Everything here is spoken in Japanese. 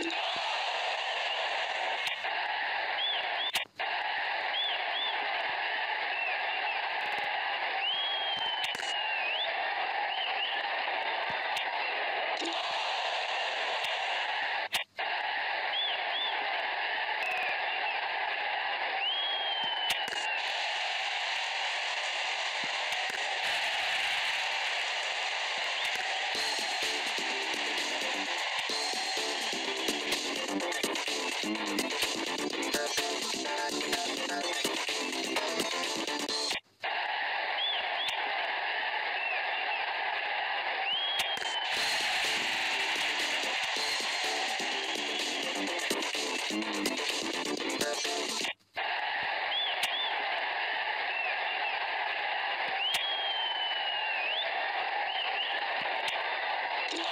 you Yeah.